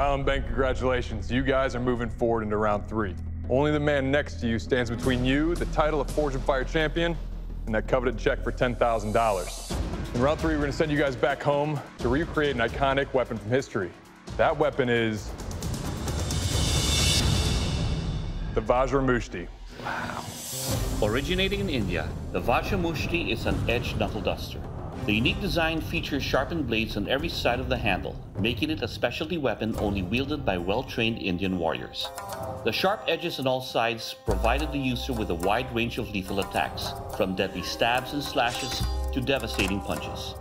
Kyle Ben, congratulations. You guys are moving forward into round three. Only the man next to you stands between you, the title of Forged in Fire champion, and that coveted check for $10,000. In round three, we're gonna send you guys back home to recreate an iconic weapon from history. That weapon is the Vajramushti. Wow. Originating in India, the Vajramushti is an edged knuckle duster. The unique design features sharpened blades on every side of the handle, making it a specialty weapon only wielded by well-trained Indian warriors. The sharp edges on all sides provided the user with a wide range of lethal attacks, from deadly stabs and slashes to devastating punches.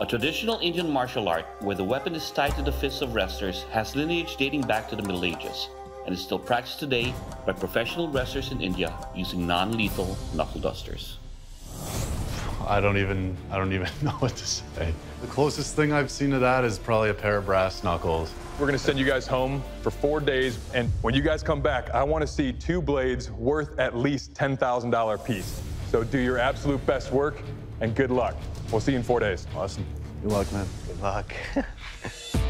A traditional Indian martial art where the weapon is tied to the fists of wrestlers has lineage dating back to the Middle Ages and is still practiced today by professional wrestlers in India using non-lethal knuckle dusters. I don't even I don't even know what to say. The closest thing I've seen to that is probably a pair of brass knuckles. We're gonna send you guys home for four days, and when you guys come back, I wanna see two blades worth at least $10,000 piece. So do your absolute best work, and good luck. We'll see you in four days. Awesome. Good luck, man. Good luck.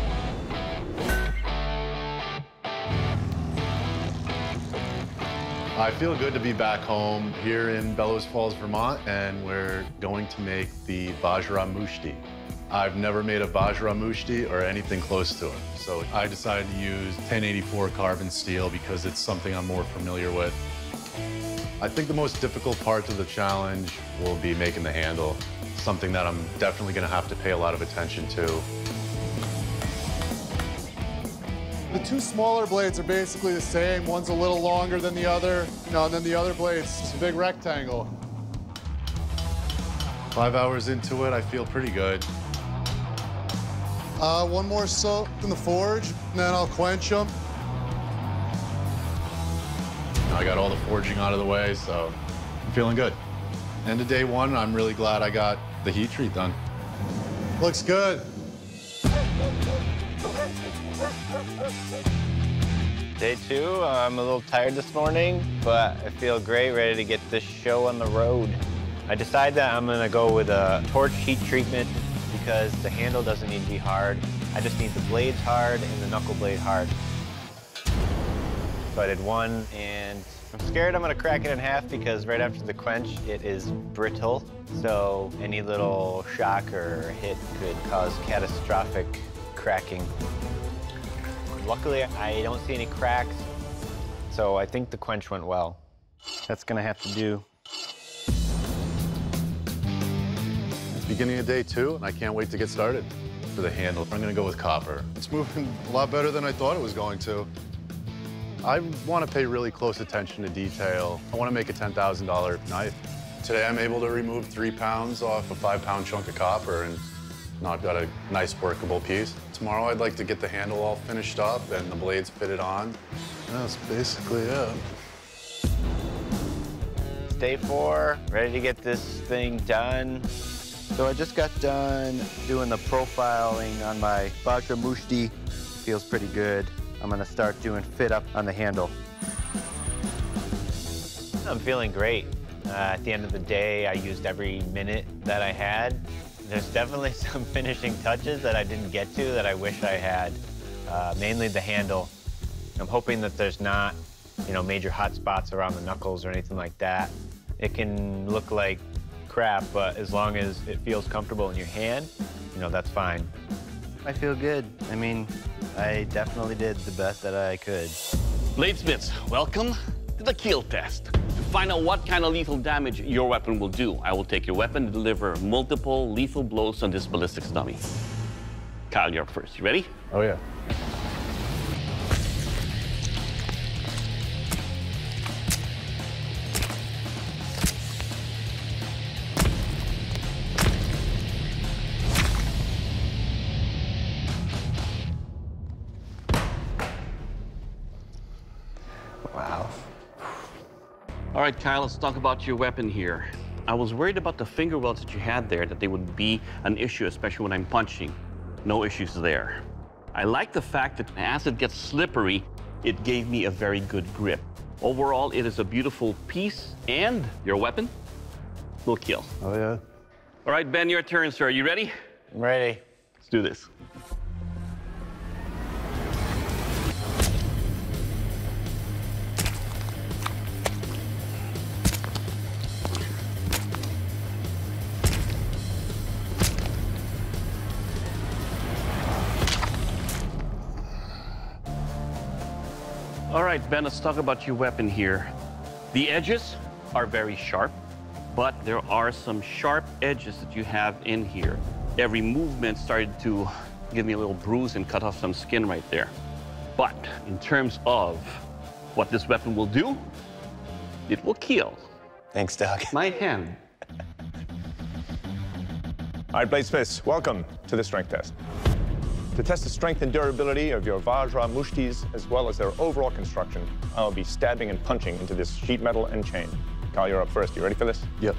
I feel good to be back home here in Bellows Falls, Vermont, and we're going to make the Vajramushti. I've never made a Vajramushti or anything close to it. So I decided to use 1084 carbon steel because it's something I'm more familiar with. I think the most difficult part of the challenge will be making the handle, something that I'm definitely gonna have to pay a lot of attention to. The two smaller blades are basically the same. One's a little longer than the other. You know, and then the other blade's just a big rectangle. Five hours into it, I feel pretty good. Uh, one more soak in the forge, and then I'll quench them. I got all the forging out of the way, so I'm feeling good. End of day one, I'm really glad I got the heat treat done. Looks good. Day two, I'm a little tired this morning, but I feel great, ready to get this show on the road. I decided that I'm gonna go with a torch heat treatment because the handle doesn't need to be hard. I just need the blades hard and the knuckle blade hard. So I did one, and I'm scared I'm gonna crack it in half because right after the quench, it is brittle. So any little shock or hit could cause catastrophic cracking. Luckily, I don't see any cracks, so I think the quench went well. That's gonna have to do. It's beginning of day two, and I can't wait to get started. For the handle, I'm gonna go with copper. It's moving a lot better than I thought it was going to. I want to pay really close attention to detail. I want to make a $10,000 knife. Today I'm able to remove three pounds off a five pound chunk of copper and now I've got a nice workable piece. Tomorrow I'd like to get the handle all finished up and the blades fitted on. That's basically it. It's day four, ready to get this thing done. So I just got done doing the profiling on my Vajramushti. Feels pretty good. I'm gonna start doing fit up on the handle. I'm feeling great. Uh, at the end of the day, I used every minute that I had. There's definitely some finishing touches that I didn't get to that I wish I had, uh, mainly the handle. I'm hoping that there's not, you know, major hot spots around the knuckles or anything like that. It can look like crap, but as long as it feels comfortable in your hand, you know, that's fine. I feel good. I mean, I definitely did the best that I could. Bladesmiths, welcome to the kill test. Find out what kind of lethal damage your weapon will do, I will take your weapon and deliver multiple lethal blows on this ballistics dummy. Kyle, you're up first. You ready? Oh, yeah. All right, Kyle, let's talk about your weapon here. I was worried about the finger welds that you had there, that they would be an issue, especially when I'm punching. No issues there. I like the fact that as it gets slippery, it gave me a very good grip. Overall, it is a beautiful piece, and your weapon will kill. Oh, yeah. All right, Ben, your turn, sir. Are you ready? I'm ready. Let's do this. All right, Ben, let's talk about your weapon here. The edges are very sharp, but there are some sharp edges that you have in here. Every movement started to give me a little bruise and cut off some skin right there. But in terms of what this weapon will do, it will kill. Thanks, Doug. My hand. All right, Blade Bladesmiths, welcome to the strength test. To test the strength and durability of your Vajra Mushtis, as well as their overall construction, I'll be stabbing and punching into this sheet metal and chain. Kyle, you're up first. You ready for this? Yep.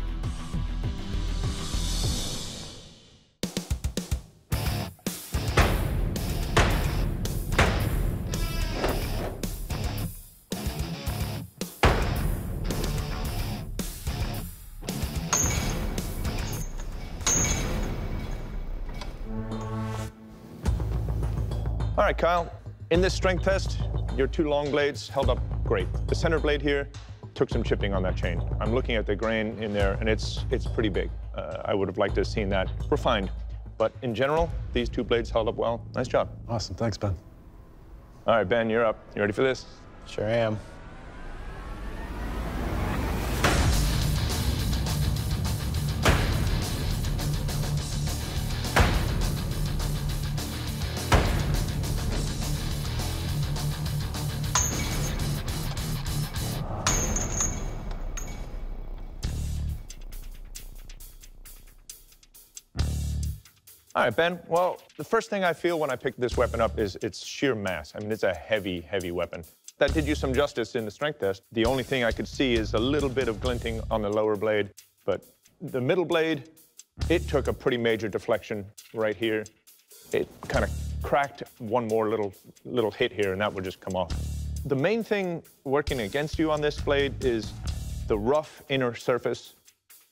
All right, Kyle. In this strength test, your two long blades held up great. The center blade here took some chipping on that chain. I'm looking at the grain in there, and it's it's pretty big. Uh, I would have liked to have seen that refined. But in general, these two blades held up well. Nice job. Awesome. Thanks, Ben. All right, Ben, you're up. You ready for this? Sure am. All right, Ben. Well, the first thing I feel when I pick this weapon up is its sheer mass. I mean, it's a heavy, heavy weapon. That did you some justice in the strength test. The only thing I could see is a little bit of glinting on the lower blade, but the middle blade, it took a pretty major deflection right here. It kind of cracked one more little little hit here, and that would just come off. The main thing working against you on this blade is the rough inner surface.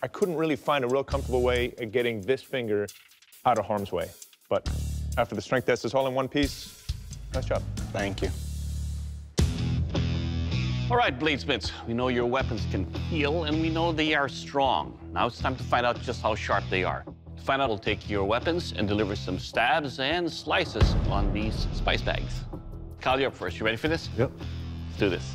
I couldn't really find a real comfortable way of getting this finger out of harm's way. But after the strength test is all in one piece, nice job. Thank you. All right, bladesmiths, we know your weapons can heal, and we know they are strong. Now it's time to find out just how sharp they are. To find out, we'll take your weapons and deliver some stabs and slices on these spice bags. Kyle, you're up first. You ready for this? Yep. Let's do this.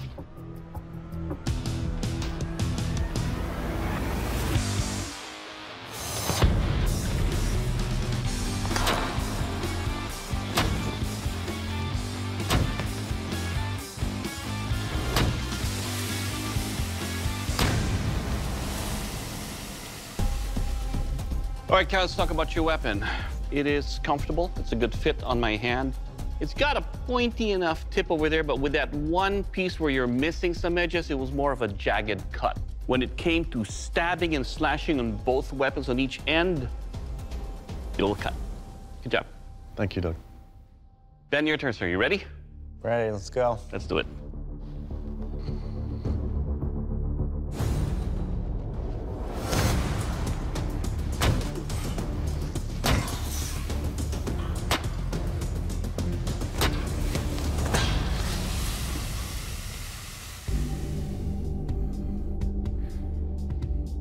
All right, Kyle, let's talk about your weapon. It is comfortable. It's a good fit on my hand. It's got a pointy enough tip over there, but with that one piece where you're missing some edges, it was more of a jagged cut. When it came to stabbing and slashing on both weapons on each end, it'll cut. Good job. Thank you, Doug. Ben, your turn, sir. You ready? Ready, let's go. Let's do it.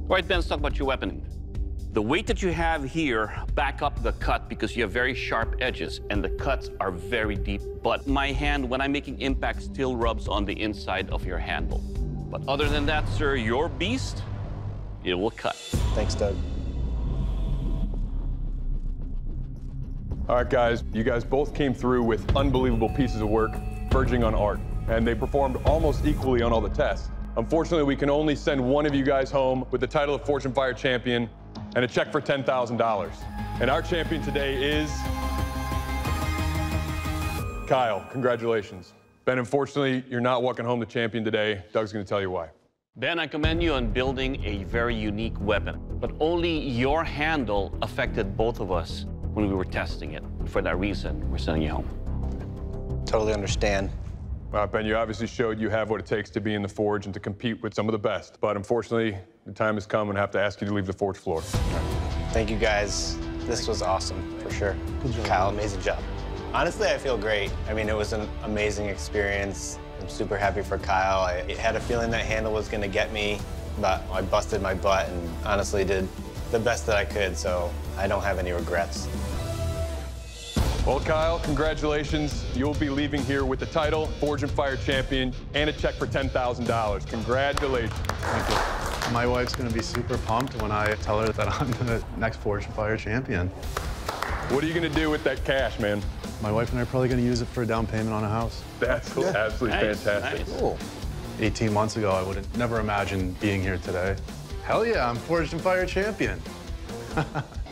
All right, Ben, let's talk about your weapon. The weight that you have here back up the cut because you have very sharp edges and the cuts are very deep. But my hand, when I'm making impact, still rubs on the inside of your handle. But other than that, sir, your beast, it will cut. Thanks, Doug. All right, guys, you guys both came through with unbelievable pieces of work, verging on art, and they performed almost equally on all the tests. Unfortunately, we can only send one of you guys home with the title of Forged in Fire Champion and a check for $10,000. And our champion today is Kyle. Congratulations. Ben, unfortunately, you're not walking home the champion today. Doug's going to tell you why. Ben, I commend you on building a very unique weapon, but only your handle affected both of us when we were testing it. For that reason, we're sending you home. Totally understand. Uh, ben, you obviously showed you have what it takes to be in the Forge and to compete with some of the best. But unfortunately, the time has come and I have to ask you to leave the Forge floor. Thank you, guys. This was awesome, for sure. Kyle, amazing job. Honestly, I feel great. I mean, it was an amazing experience. I'm super happy for Kyle. I had a feeling that handle was going to get me, but I busted my butt and honestly did the best that I could, so I don't have any regrets. Well, Kyle, congratulations. You'll be leaving here with the title, Forged in Fire champion, and a check for $10,000. Congratulations. Thank you. My wife's going to be super pumped when I tell her that I'm the next Forged in Fire champion. What are you going to do with that cash, man? My wife and I are probably going to use it for a down payment on a house. That's absolutely Nice, fantastic. nice. Cool. 18 months ago, I would have never imagined being here today. Hell yeah, I'm Forged in Fire champion.